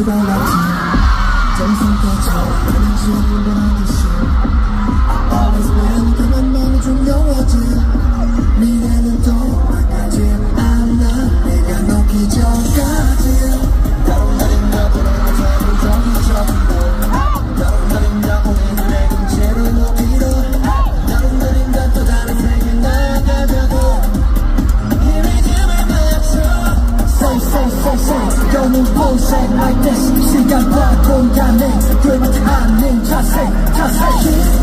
是个垃圾，在你身边找，肯定我的。like this. See that black on her name. Good handling, just say, just say.